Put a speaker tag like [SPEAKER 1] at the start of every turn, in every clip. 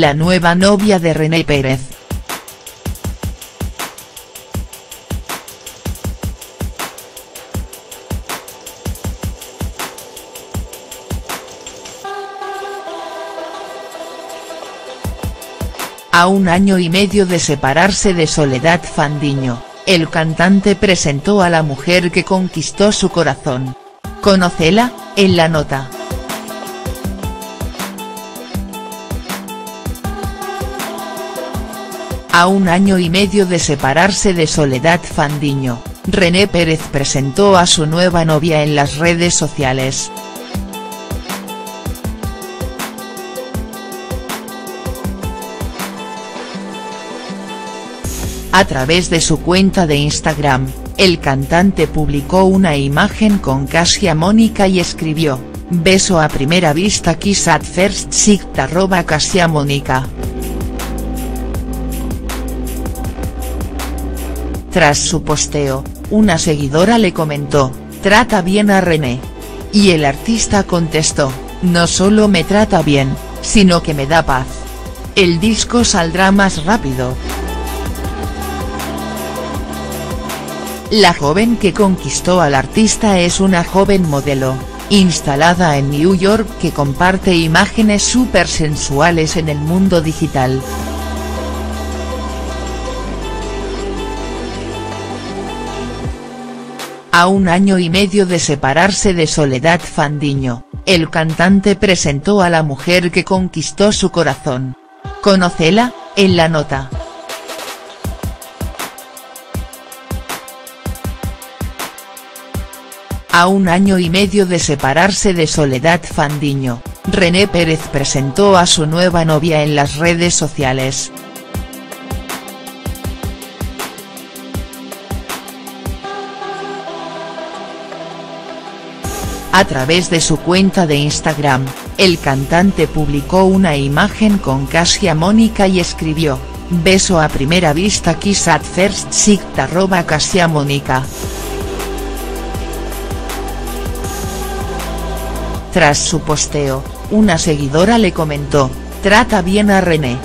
[SPEAKER 1] la nueva novia de René Pérez. A un año y medio de separarse de Soledad Fandiño, el cantante presentó a la mujer que conquistó su corazón. Conócela, en la nota. A un año y medio de separarse de Soledad Fandiño, René Pérez presentó a su nueva novia en las redes sociales. A través de su cuenta de Instagram, el cantante publicó una imagen con Casia Mónica y escribió, beso a primera vista kiss at first sight arroba Casia Mónica. Tras su posteo, una seguidora le comentó, trata bien a René. Y el artista contestó, no solo me trata bien, sino que me da paz. El disco saldrá más rápido. La joven que conquistó al artista es una joven modelo, instalada en New York que comparte imágenes súper sensuales en el mundo digital. A un año y medio de separarse de Soledad Fandiño, el cantante presentó a la mujer que conquistó su corazón. Conócela, en la nota. A un año y medio de separarse de Soledad Fandiño, René Pérez presentó a su nueva novia en las redes sociales. A través de su cuenta de Instagram, el cantante publicó una imagen con Casia Mónica y escribió, beso a primera vista kiss at first sight arroba Casia Mónica. Tras su posteo, una seguidora le comentó, trata bien a René.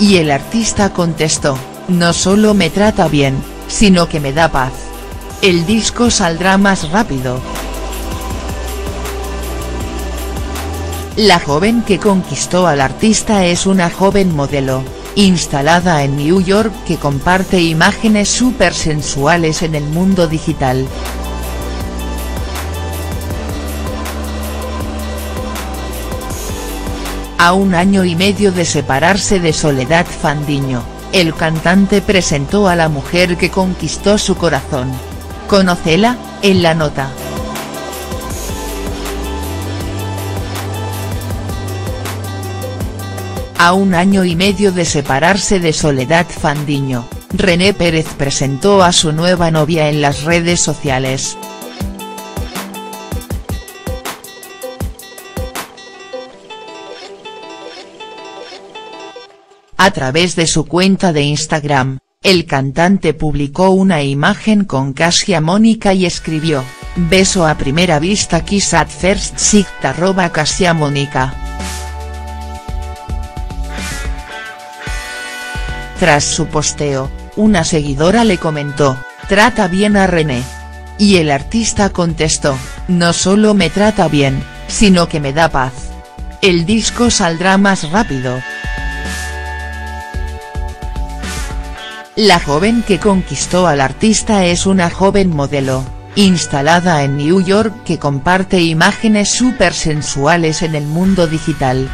[SPEAKER 1] Y el artista contestó, no solo me trata bien, sino que me da paz. El disco saldrá más rápido. La joven que conquistó al artista es una joven modelo, instalada en New York que comparte imágenes súper sensuales en el mundo digital. A un año y medio de separarse de Soledad Fandiño, el cantante presentó a la mujer que conquistó su corazón. Conócela, en la nota. A un año y medio de separarse de Soledad Fandiño, René Pérez presentó a su nueva novia en las redes sociales. A través de su cuenta de Instagram, el cantante publicó una imagen con Casia Mónica y escribió, beso a primera vista kiss at first sight arroba Casia Mónica. Tras su posteo, una seguidora le comentó, trata bien a René. Y el artista contestó, no solo me trata bien, sino que me da paz. El disco saldrá más rápido. La joven que conquistó al artista es una joven modelo, instalada en New York que comparte imágenes súper sensuales en el mundo digital.